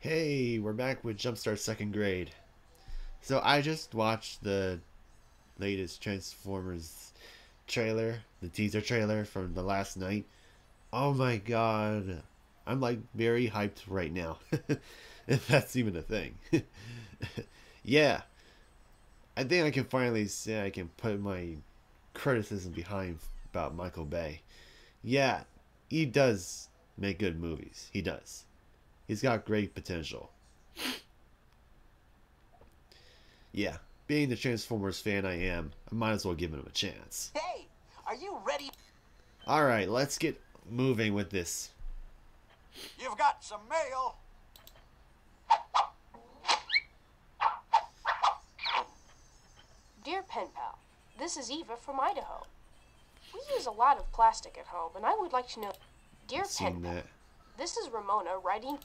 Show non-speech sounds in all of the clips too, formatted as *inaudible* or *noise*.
Hey, we're back with Jumpstart Second Grade. So I just watched the latest Transformers trailer, the teaser trailer from the last night. Oh my god. I'm like very hyped right now. *laughs* if that's even a thing. *laughs* yeah. I think I can finally say I can put my criticism behind about Michael Bay. Yeah, he does make good movies. He does. He's got great potential. Yeah, being the Transformers fan I am, I might as well give him a chance. Hey, are you ready? Alright, let's get moving with this. You've got some mail. Dear Pen Pal, this is Eva from Idaho. We use a lot of plastic at home, and I would like to know. Dear Seen Pen Pal, that. this is Ramona writing.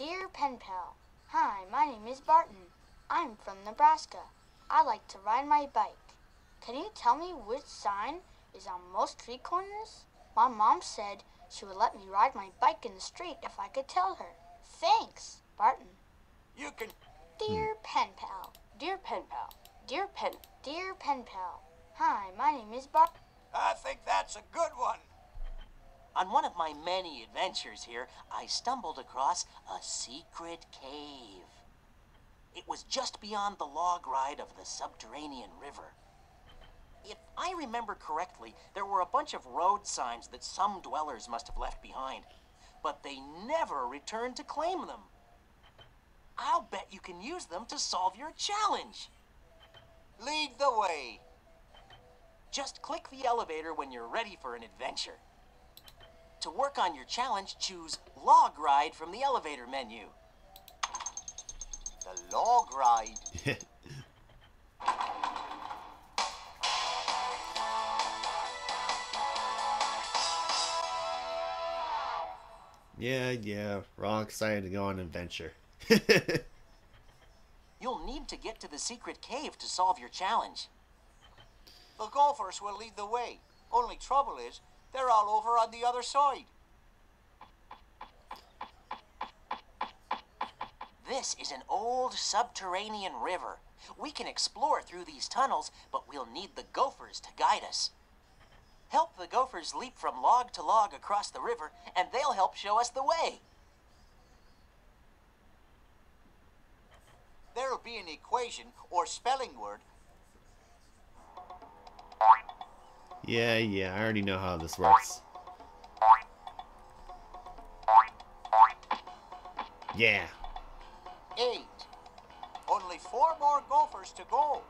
Dear Pen Pal, Hi, my name is Barton. I'm from Nebraska. I like to ride my bike. Can you tell me which sign is on most street corners? My mom said she would let me ride my bike in the street if I could tell her. Thanks, Barton. You can. Dear hmm. Pen Pal, Dear Pen Pal, Dear Pen. Dear Pen Pal, Hi, my name is Barton. I think that's a good one. On one of my many adventures here, I stumbled across a secret cave. It was just beyond the log ride of the subterranean river. If I remember correctly, there were a bunch of road signs that some dwellers must have left behind, but they never returned to claim them. I'll bet you can use them to solve your challenge. Lead the way. Just click the elevator when you're ready for an adventure. To work on your challenge, choose Log Ride from the elevator menu. The log ride. *laughs* yeah, yeah, we're all excited to go on an adventure. *laughs* You'll need to get to the secret cave to solve your challenge. The golfers will lead the way. Only trouble is, they're all over on the other side. This is an old subterranean river. We can explore through these tunnels, but we'll need the gophers to guide us. Help the gophers leap from log to log across the river, and they'll help show us the way. There'll be an equation or spelling word. Yeah, yeah, I already know how this works. Yeah. Eight. Only four more gophers to go.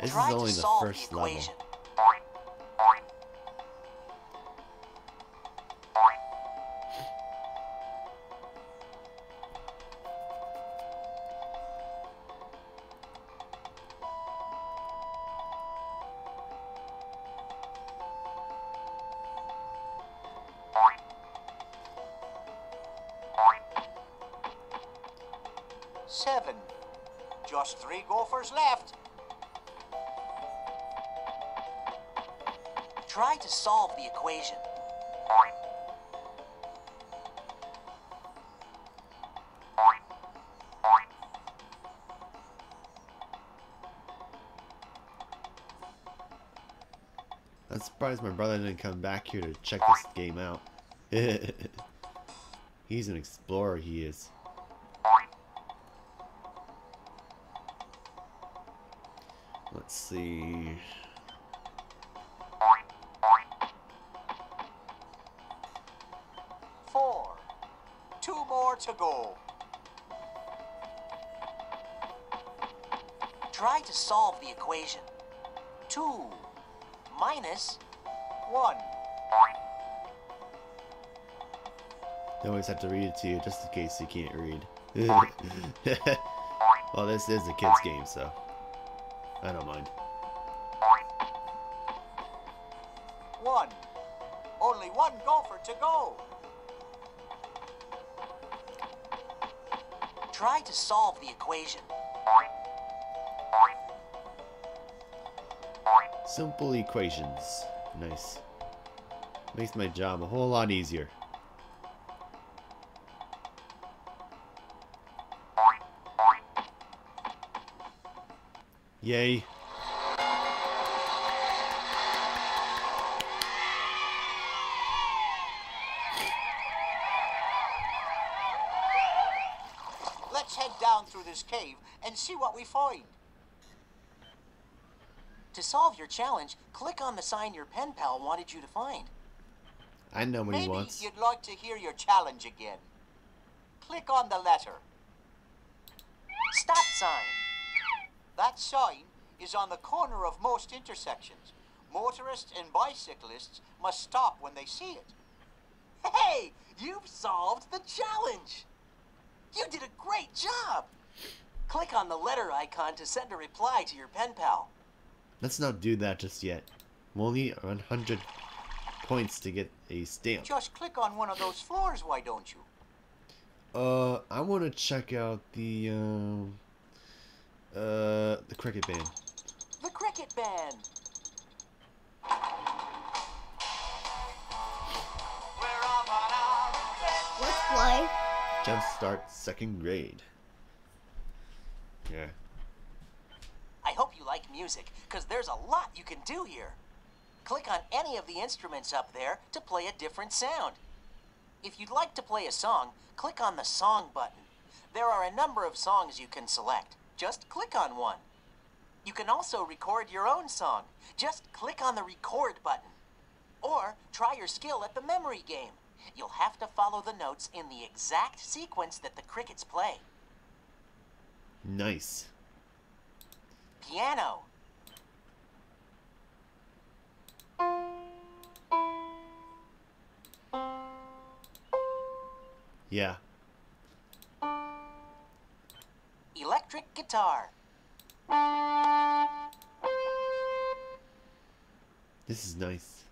This Try is only the first the level. I'm surprised my brother didn't come back here to check this game out. *laughs* He's an explorer, he is. Let's see. Four. Two more to go. Try to solve the equation. Two minus one. I always have to read it to you just in case you can't read. *laughs* well, this is a kid's game, so I don't mind. One. Only one gopher to go. Try to solve the equation. Simple equations. Nice. Makes my job a whole lot easier. Yay. Let's head down through this cave and see what we find. To solve your challenge, click on the sign your pen pal wanted you to find. I know what he Maybe wants. you'd like to hear your challenge again. Click on the letter. Stop sign. That sign is on the corner of most intersections. Motorists and bicyclists must stop when they see it. Hey, you've solved the challenge. You did a great job. Click on the letter icon to send a reply to your pen pal. Let's not do that just yet. I'm only 100 points to get a stamp. Just click on one of those floors, why don't you? Uh, I want to check out the, um, uh, the cricket band. The cricket band. Let's play. Jumpstart second grade. Yeah. Like music, because there's a lot you can do here. Click on any of the instruments up there to play a different sound. If you'd like to play a song, click on the Song button. There are a number of songs you can select. Just click on one. You can also record your own song. Just click on the Record button. Or try your skill at the memory game. You'll have to follow the notes in the exact sequence that the crickets play. Nice. Piano. Yeah. Electric guitar. This is nice.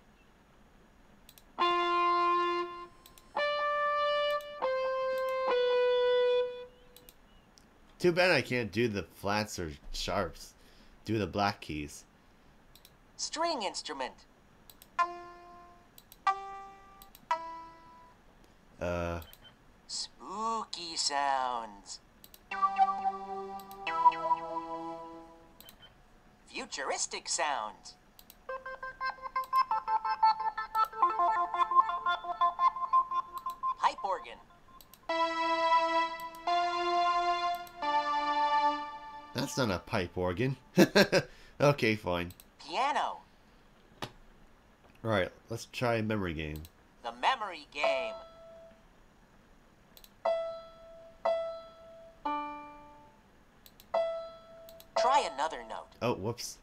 Too bad I can't do the flats or sharps. Do the black keys. String instrument. Uh, Spooky sounds. Futuristic sounds. That's not a pipe organ. *laughs* okay, fine. Piano. Alright, let's try a memory game. The memory game. Try another note. Oh, whoops.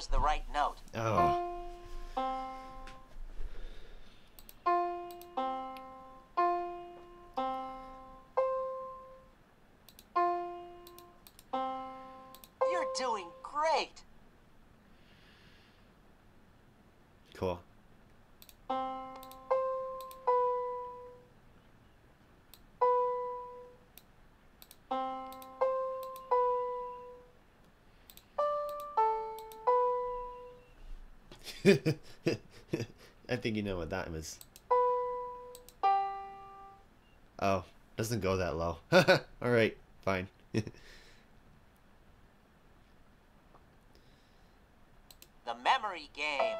Was the right note. Oh. I think you know what that is. Oh, doesn't go that low. *laughs* Alright, fine. The memory game.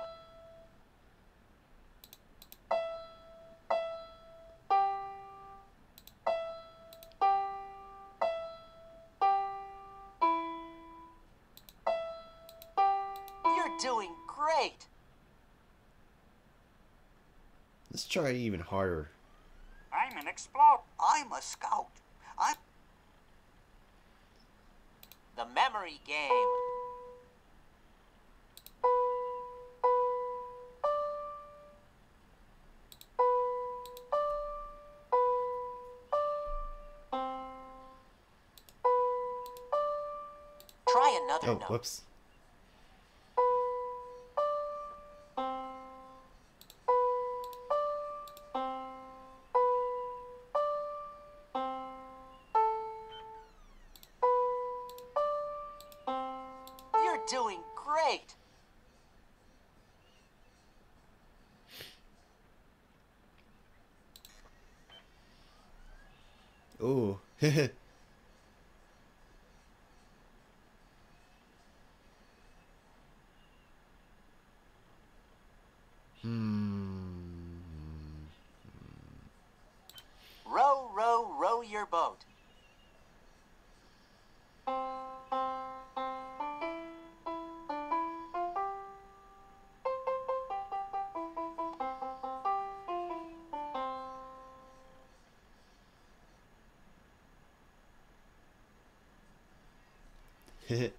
Let's try even harder. I'm an explorer. I'm a scout. I'm the memory game. Try another Oh, note. whoops. Hmm. Row, row, row your boat. *laughs*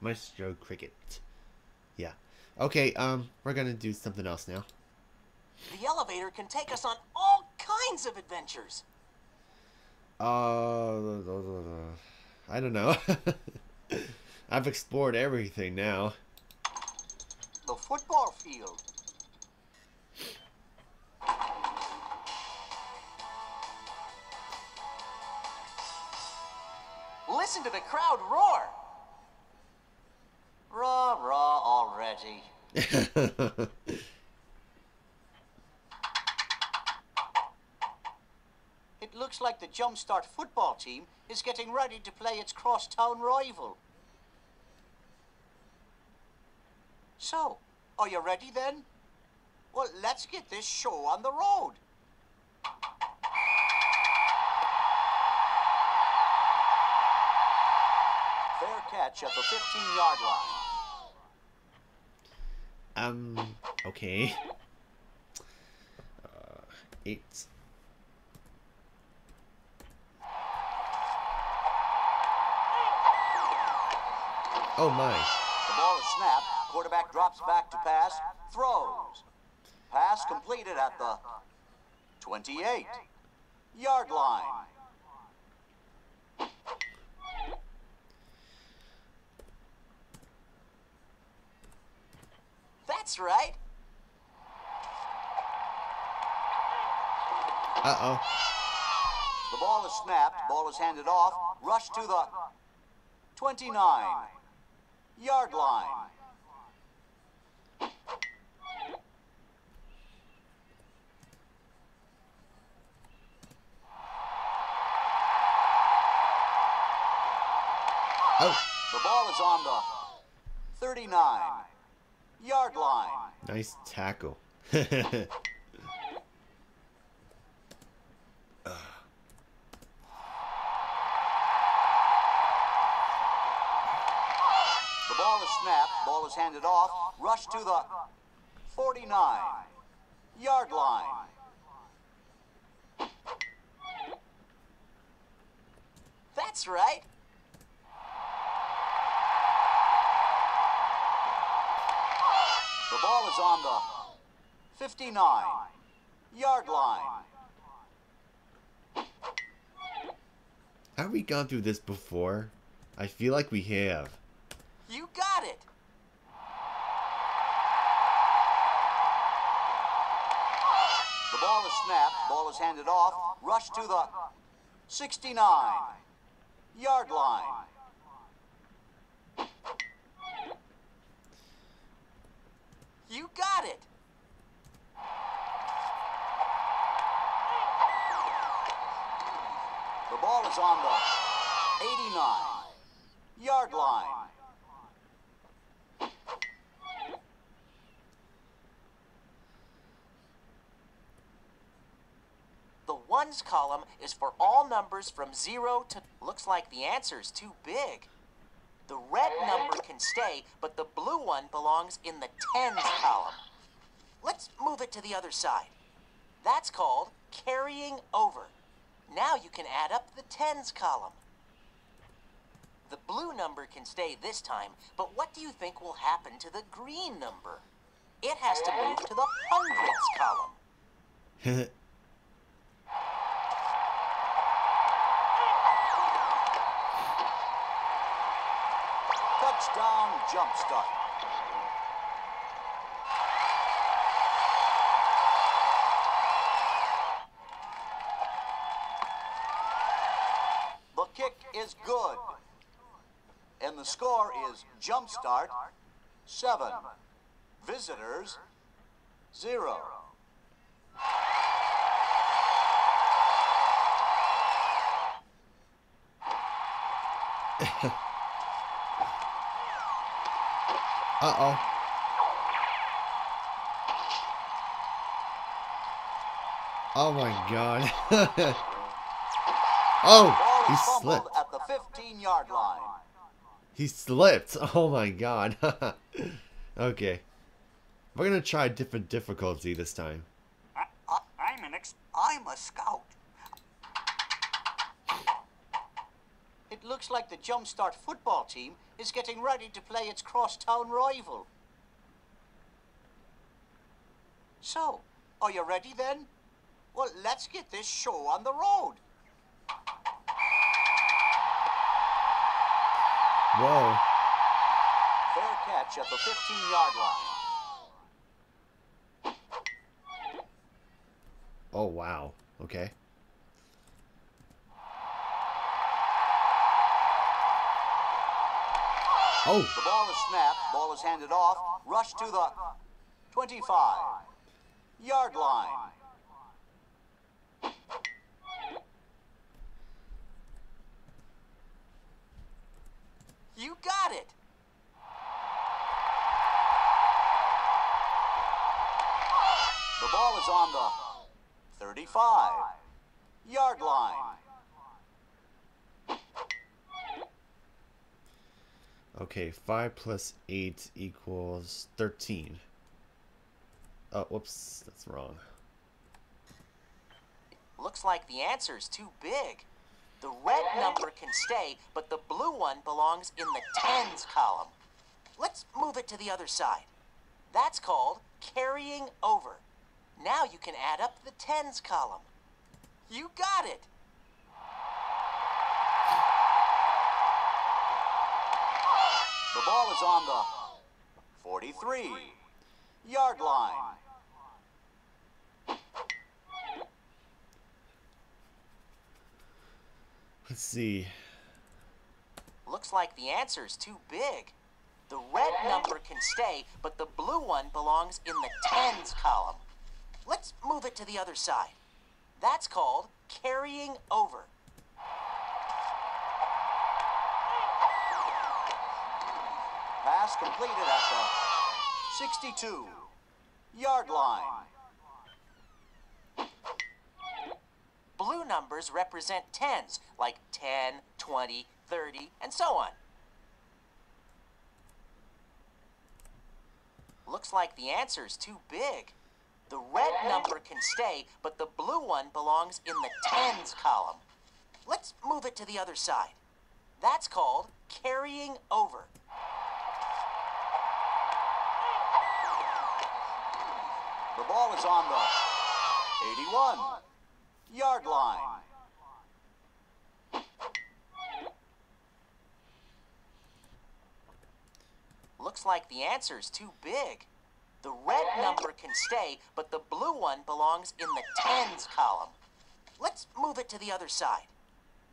Maestro Cricket. Yeah. Okay, um, we're gonna do something else now. The elevator can take us on all kinds of adventures. Uh, I don't know. *laughs* I've explored everything now. The football field. Jumpstart football team is getting ready to play its crosstown rival. So, are you ready then? Well, let's get this show on the road. Fair catch at the 15 yard line. um, okay. *laughs* Uh, eight. Oh my. The ball is snapped. Quarterback drops back to pass. Throws. Pass completed at the 28 yard line. That's right. Uh oh. The ball is snapped. Ball is handed off. Rush to the 29 yard line. Oh, The ball is on the 39 yard line. nice tackle. *laughs* The ball is snapped. Ball is handed off. Rush to the 49 yard line. That's right. The ball is on the 59 yard line. have we gone through this before? I feel like we have. You got it. The ball is snapped. Ball is handed off. Rush to the 69 yard line. You got it. The ball is on the 89 yard line. The ones column is for all numbers from 0 to. Looks like the answer's too big. The red number can stay, but the blue one belongs in the tens column. Let's move it to the other side. That's called carrying over. Now you can add up the tens column. The blue number can stay this time, but what do you think will happen to the green number? It has to move to the hundreds column. *laughs* Touchdown JumpStart. The kick is good. And the score is Jumpstart 7. Visitors 0. *laughs* Uh-oh. Oh my god. *laughs* oh, he slipped. at the 15 yard line. He slipped. *laughs* Oh my god. *laughs* okay. We're gonna try a different difficulty this time. I, I, I'm an ex- I'm a scout. It looks like the Jumpstart football team is getting ready to play its crosstown rival. So, are you ready then? Well, let's get this show on the road. Whoa. Fair catch at the 15 yard line. Oh wow. Okay. Oh, The ball is snapped, ball is handed off, rush to the 25 yard line. You got it. The ball is on the 35 yard line. Okay. Five plus eight equals thirteen. Oh, whoops, that's wrong. Looks like the answer's too big. The red number can stay, but the blue one belongs in the tens column. Let's move it to the other side. That's called carrying over. Now you can add up the tens column. You got it. The ball is on the 43 yard line. Let's see. Looks like the answer's too big. The red number can stay, but the blue one belongs in the tens column. Let's move it to the other side. That's called carrying over. Pass completed at the 62 yard line. Blue numbers represent tens, like 10, 20, 30, and so on. Looks like the answer's too big. The red number can stay, but the blue one belongs in the tens column. Let's move it to the other side. That's called carrying over. Ball is on the 81 yard line. Looks like the answer's too big. The red number can stay, but the blue one belongs in the tens column. Let's move it to the other side.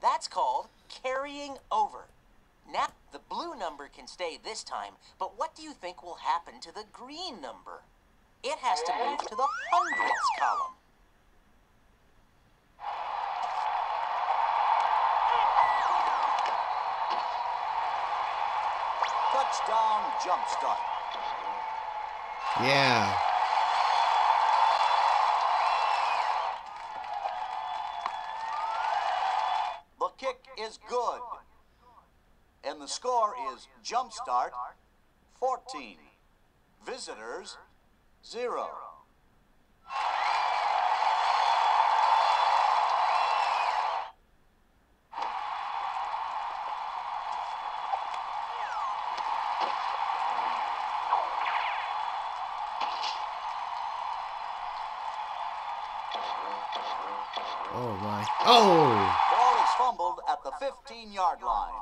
That's called carrying over. Now, the blue number can stay this time, but what do you think will happen to the green number? It has to move to the hundreds column. Touchdown JumpStart. Yeah. The kick is good. And the score is JumpStart 14. Visitors 0. Oh my. Oh! Ball is fumbled at the 15 yard line.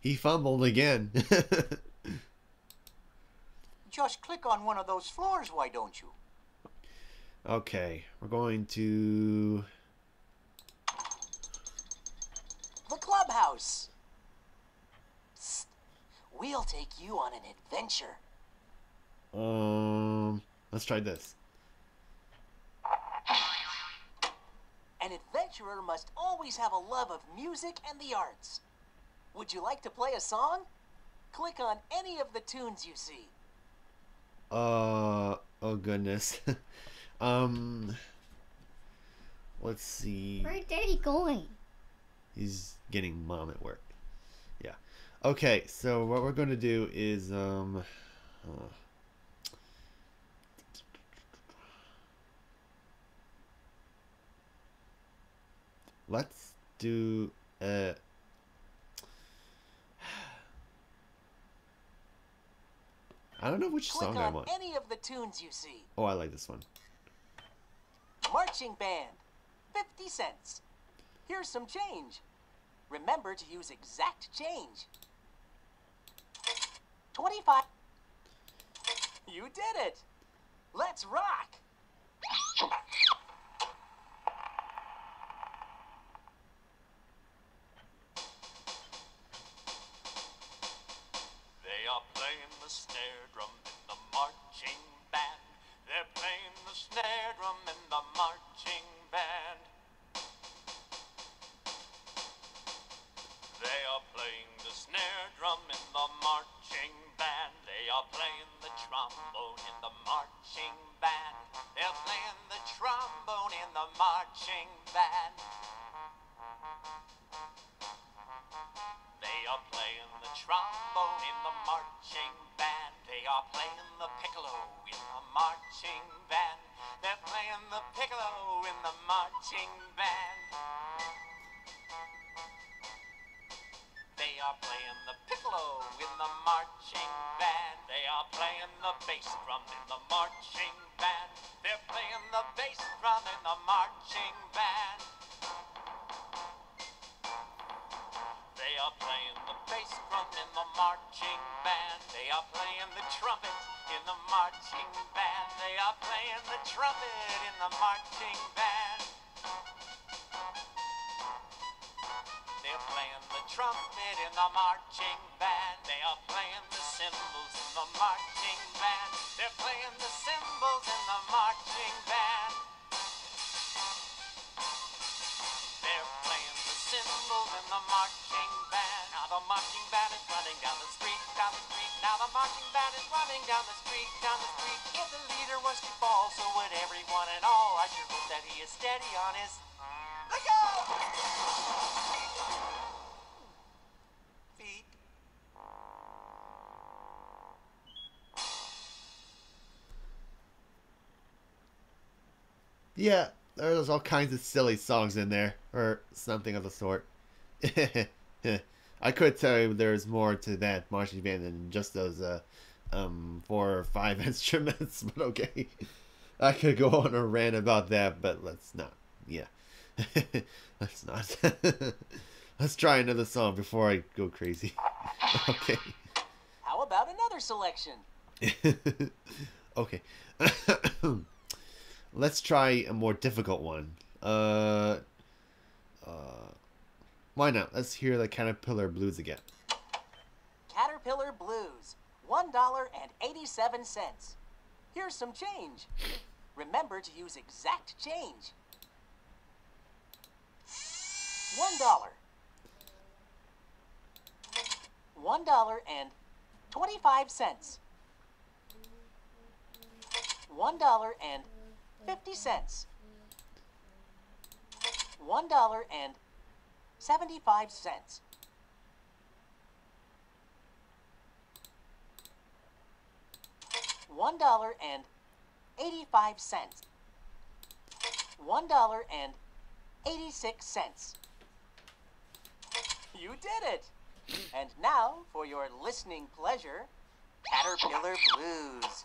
He fumbled again. *laughs* Just click on one of those floors, why don't you? okay, we're going to. The clubhouse. Psst, We'll take you on an adventure. Um, let's try this. An adventurer must always have a love of music and the arts. Would you like to play a song? Click on any of the tunes you see. Uh, oh goodness. *laughs* um, let's see. Where's Daddy going? He's getting mom at work. Yeah. Okay, so what we're going to do is, um, uh, let's do, uh, I don't know which Click song I want. any of the tunes you see. Oh, I like this one. Marching band, 50 cents. Here's some change. Remember to use exact change. 25. You did it. Let's rock. Snare drum in the marching band. They are playing the snare drum in the marching band. They are playing the trombone in the marching band. They're playing the trombone in the marching band. They are playing the trombone in the marching band. They are playing the piccolo in the marching band. Playing the piccolo in the marching band. They are playing the piccolo in the marching band. They are playing the bass drum in the marching band. They're playing the bass drum in the marching band. They are playing the bass drum in the marching band. They are playing the trumpet in the marching band. They are playing the trumpet in the marching band. They're playing the trumpet in the marching band. They are playing the cymbals in the marching band. They're playing the Marching band is running down the street, down the street. If the leader was to fall, so would everyone and all. I sure hope that he is steady on his. Let go! Feet. Yeah, there's all kinds of silly songs in there, or something of the sort. *laughs* I could tell you there's more to that marching band than just those uh, um, four or five *laughs* instruments, but okay. I could go on a rant about that, but let's not. Yeah. *laughs* let's not. *laughs* let's try another song before I go crazy. okay. How about another selection? okay. *coughs* Let's try a more difficult one. Uh, uh, why not? Let's hear the Caterpillar Blues again. Caterpillar Blues, $1.87. Here's some change. Remember to use exact change. One dollar. One dollar and twenty-five cents. One dollar and fifty cents. One dollar and seventy-five cents. One dollar and eighty-five cents. One dollar and eighty-six cents. You did it! And now, for your listening pleasure, Caterpillar Blues.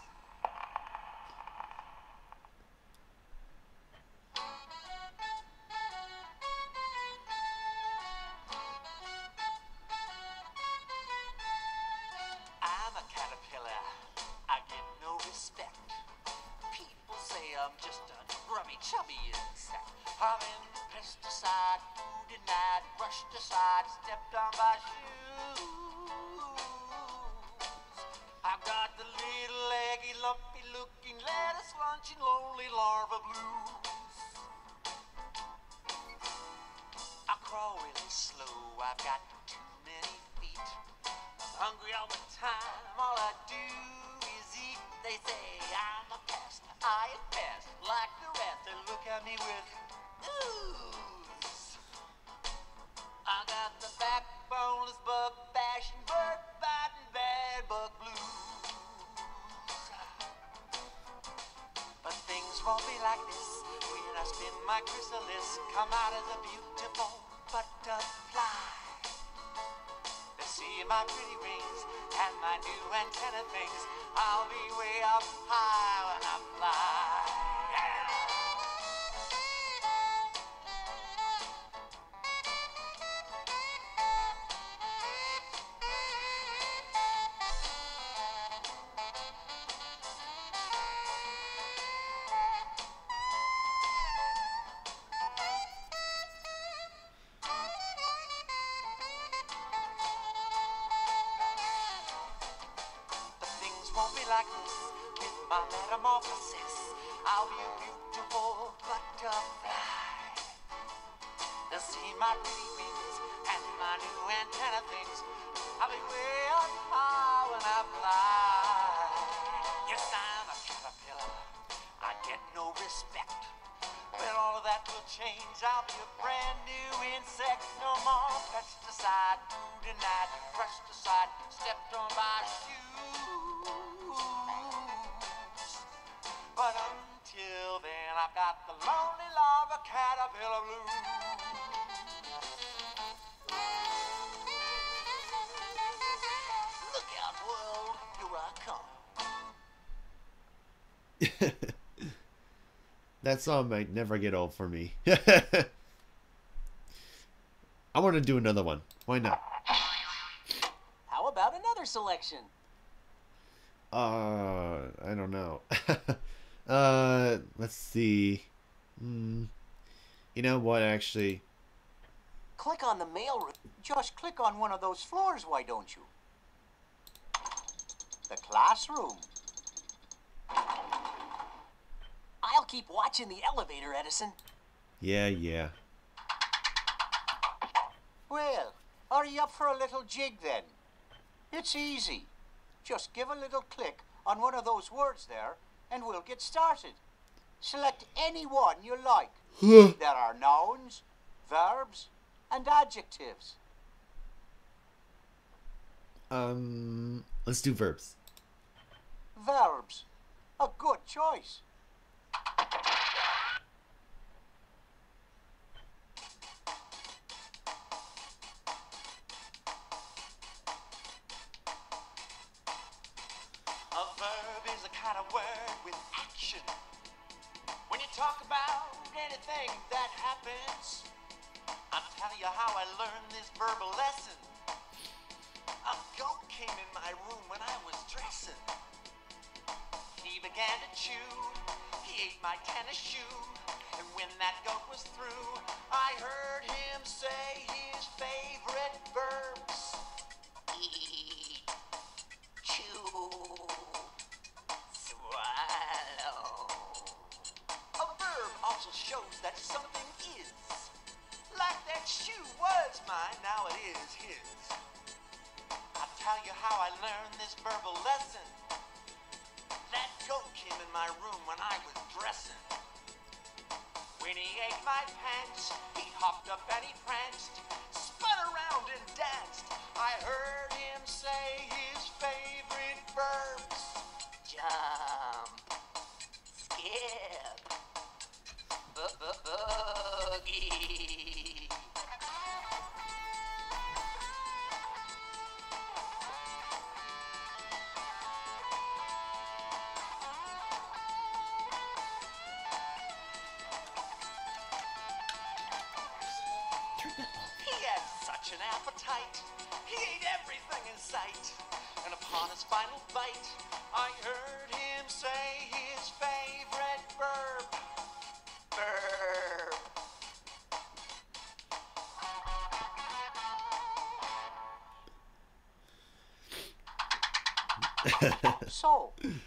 Brushed aside, stepped on by shoes. I've got the little leggy, lumpy looking lettuce lunching lonely larva blues. I crawl really slow, I've got too many feet. Hungry all the time, all I do is eat. They say I'm a pest, I infest. Like the rest, they look at me with ooze. I got the backboneless bug bashing, bird biting, bad bug blues. But things won't be like this when I spin my chrysalis. Come out as a beautiful butterfly. They see my pretty wings and my new antenna things. I'll be way up high when I fly. Be like this with my metamorphosis. I'll be a beautiful butterfly. They'll see my pretty wings and my new antenna things. I'll be way up high when I fly. Yes, I'm a caterpillar. I get no respect. But all of that will change. I'll be a brand new insect. No more pesticide. Food denied. Brushed aside. Stepped on by shoes. I've got the lonely larva caterpillar blues. Look out, world. Here I come. *laughs* that song might never get old for me. *laughs* I want to do another one. Why not? How about another selection? Uh, I don't know. *laughs* uh, let's see. Hmm. You know what? Actually, Click on the mailroom. Just click on one of those floors, why don't you? The classroom. I'll keep watching the elevator, Edison. yeah, yeah. Well, are you up for a little jig then? It's easy. Just give a little click on one of those words there, and we'll get started. Select any one you like. there are nouns, verbs, and adjectives. Um, let's do verbs. Verbs. A good choice. Mine, now it is his. I'll tell you how I learned this verbal lesson. That goat came in my room when I was dressing. When he ate my pants, he hopped up and he pranced, spun around and danced. I heard him say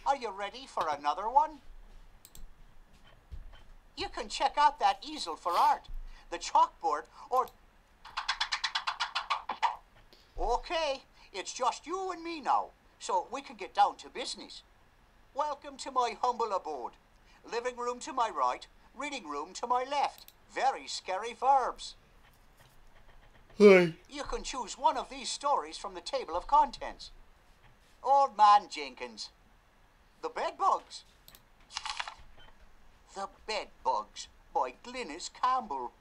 are you ready for another one? You can check out that easel for art, the chalkboard, or. Okay, it's just you and me now, so we can get down to business. Welcome to my humble abode. Living room to my right, reading room to my left. Very scary verbs. Hi. You can choose one of these stories from the table of contents. Old Man Jenkins. The Bedbugs. The Bedbugs by Glynis Campbell.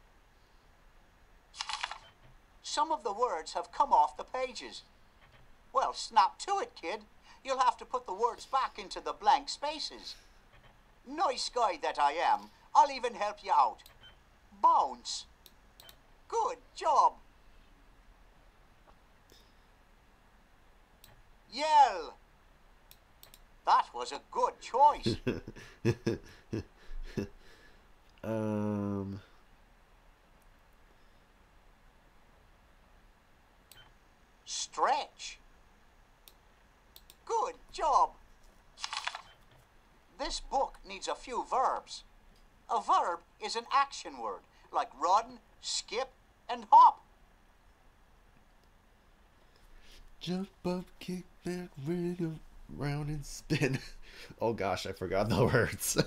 Some of the words have come off the pages. Well, snap to it, kid. You'll have to put the words back into the blank spaces. Nice guy that I am. I'll even help you out. Bounce. Good job. Yell. That was a good choice. *laughs* um. Stretch. Good job. This book needs a few verbs. A verb is an action word, like run, skip, and hop. Jump up, kick back, ring around and spin. *laughs* Oh gosh, I forgot the *laughs* words.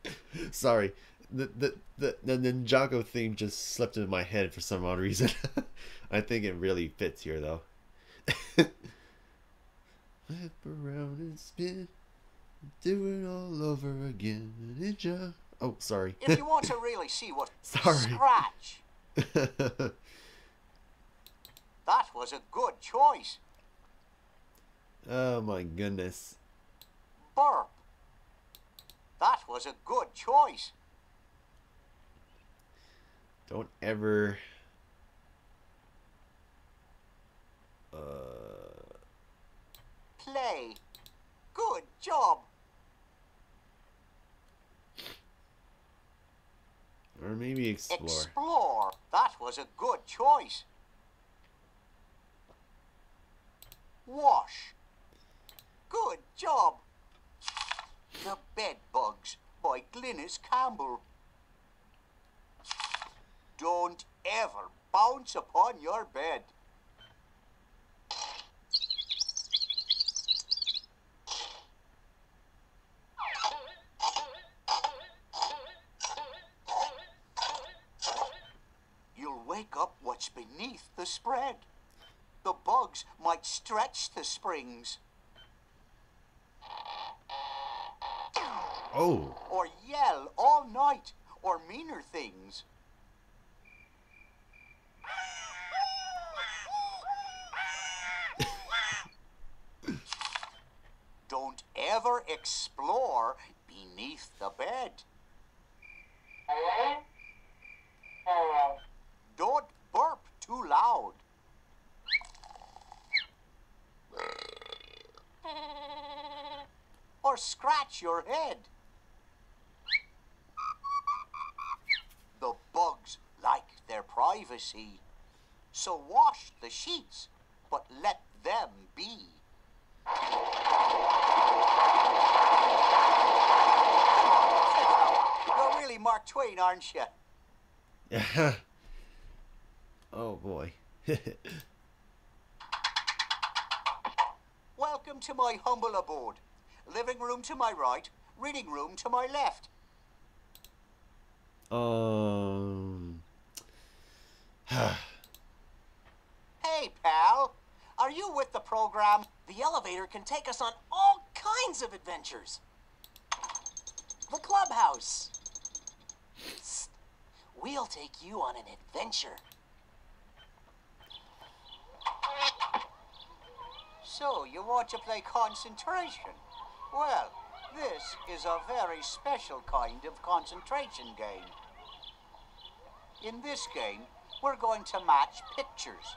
*laughs* Sorry. The, the the the Ninjago theme just slipped into my head for some odd reason. I think it really fits here though. Flip around and spin, do it all over again. Ninja. Oh, sorry. If you want to really see what Sorry. scratch, that was a good choice. Oh my goodness. Burp. That was a good choice. Don't ever. Uh, Play. Good job. or maybe explore. Explore. That was a good choice. Wash. Good job. The Bedbugs by Glynis Campbell. Don't ever bounce upon your bed. You'll wake up what's beneath the spread. The bugs might stretch the springs Oh, or yell all night or meaner things. Don't ever explore beneath the bed. Don't burp too loud. Or scratch your head. Bugs like their privacy. So wash the sheets, but let them be. *laughs* You're really Mark Twain, aren't you? yeah. *laughs* oh boy. *laughs* Welcome to my humble abode. Living room to my right, reading room to my left. Um. *sighs* Hey, pal. Are you with the program? The elevator can take us on all kinds of adventures. The clubhouse. We'll take you on an adventure. So, you want to play concentration? Well, this is a very special kind of concentration game. In this game, we're going to match pictures.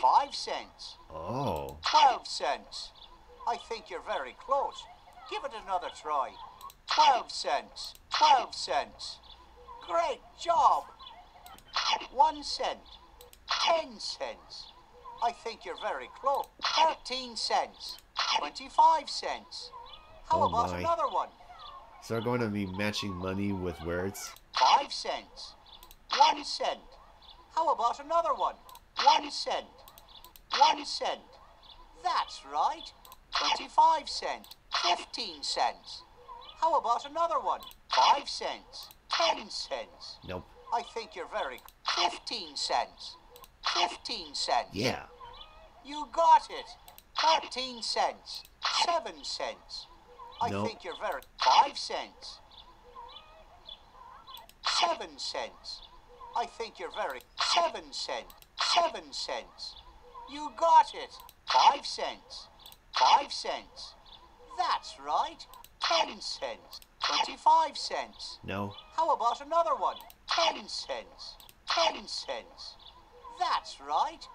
Five cents, oh. twelve cents. I think you're very close. Give it another try. Twelve cents, twelve cents. Great job. One cent, ten cents. I think you're very close. 13 cents. 25 cents. How Oh about my. another one? So we're going to be matching money with words. 5 cents. 1 cent. How about another one? 1 cent. 1 cent. That's right. 25 cents. 15 cents. How about another one? 5 cents. 10 cents. Nope. I think you're very. 15 cents. 15 cents. Yeah. You got it. 13 cents. 7 cents. I Nope. think you're very. 5 cents. 7 cents. I think you're very. 7 cents. 7 cents. You got it. 5 cents. 5 cents. That's right. 10 cents. 25 cents. No. How about another one? 10 cents. 10 cents. That's right.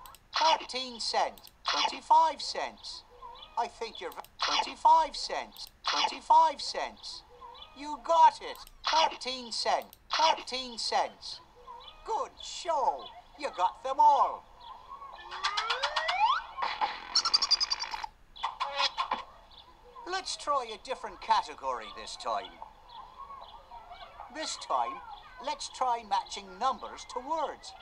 13 cents. 25 cents. I think you're... 25 cents. 25 cents. You got it. 13 cents. 13 cents. Good show. You got them all. Let's try a different category this time. This time, let's try matching numbers to words.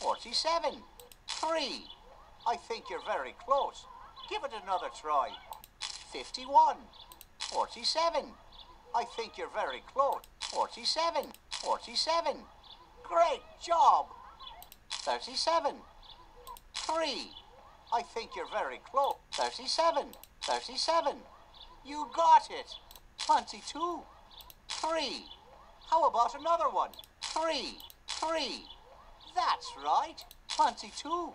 47. 3. I think you're very close. Give it another try. 51. 47. I think you're very close. 47. 47. Great job. 37. 3. I think you're very close. 37. 37. You got it. 22. 3. How about another one? 3. 3. That's right. 22.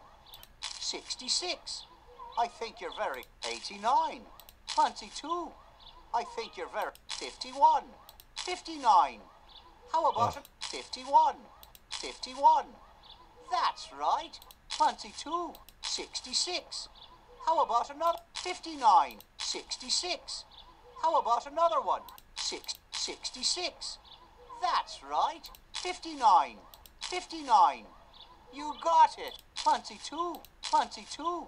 66. I think you're very 89. 22. I think you're very 51. 59. How about ah. Oh. it? 51. 51. That's right. 22. 66. How about another 59? 66. How about another one? Six, 66. That's right. 59. 59. You got it. 22. 22.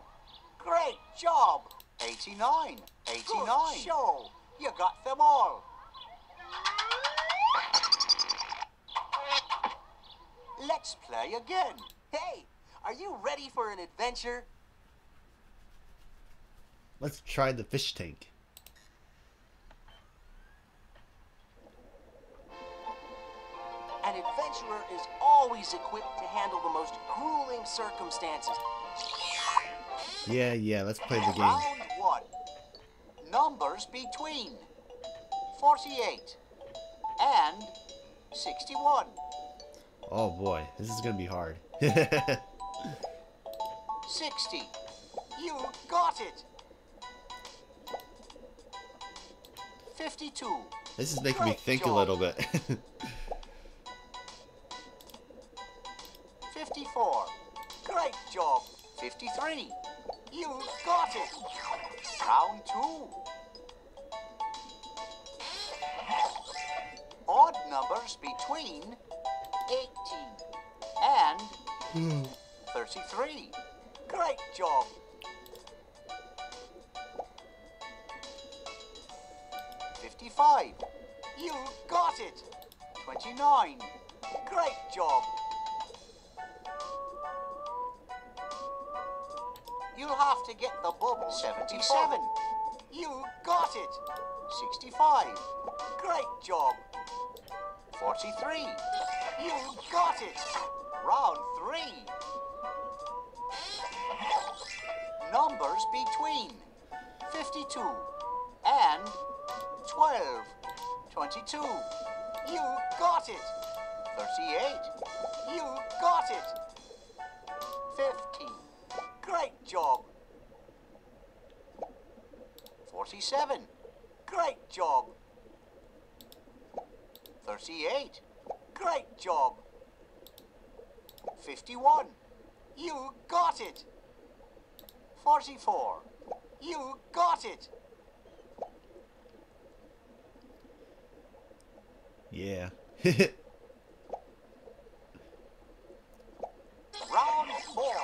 Great job. 89. 89. Good show. You got them all. Let's play again. Hey, are you ready for an adventure? Let's try the fish tank. An adventurer is always equipped to handle the most grueling circumstances. Yeah, yeah, let's play the game. Numbers between 48 and 61. Oh boy, this is gonna be hard. *laughs* 60. You got it. 52. this is making me Great think a little bit. *laughs* 54. Great job. 53. You got it. Round two. Odd numbers between 18 and 33. Great job. Fifty-five. You got it. Twenty-nine. Great job. You'll have to get the bubble. 77. You got it. 65. Great job. 43. You got it. Round 3. Numbers between 52 and 12. 22. You got it. 38. You got it. 50. Great job. 47. Great job. 38. Great job. 51. You got it. 44. You got it. yeah. *laughs* Round four.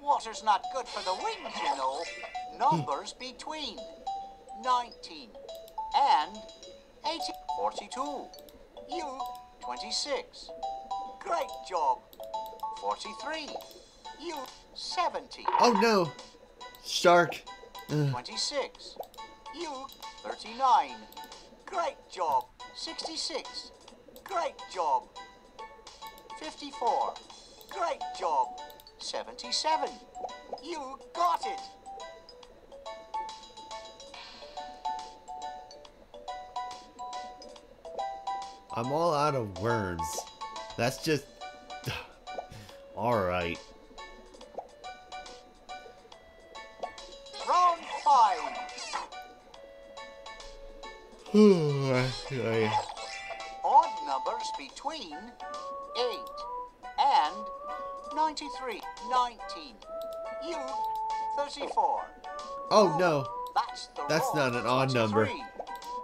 Water's not good for the wings, you know. Numbers between 19 and 80. 42. You, 26. Great job. 43. You, 70. Oh no! Shark! Ugh. 26. You, 39. Great job. 66. Great job. 54. Great job. 77. You got it. I'm all out of words. That's just. *sighs* Alright. Round 5. *sighs* Odd numbers between 8 and 93. 19. You, 34. oh no! That's That's not an odd number.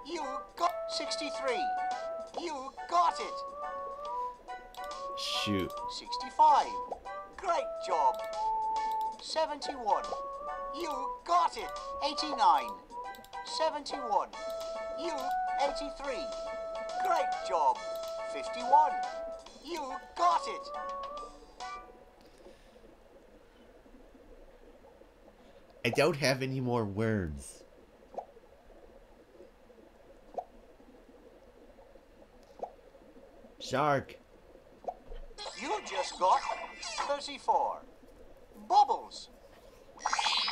You got 63. Shoot. 65. Great job. 71. You got it. 89. 71. You 83. Great job. 51. You got it. I don't have any more words. Shark. Got 34. Bubbles.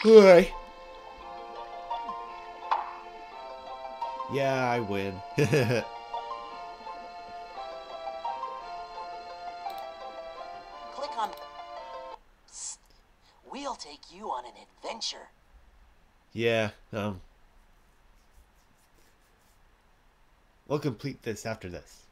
Hi. Yeah, I win. *laughs* Click on. Psst. We'll take you on an adventure. yeah, um. We'll complete this after this.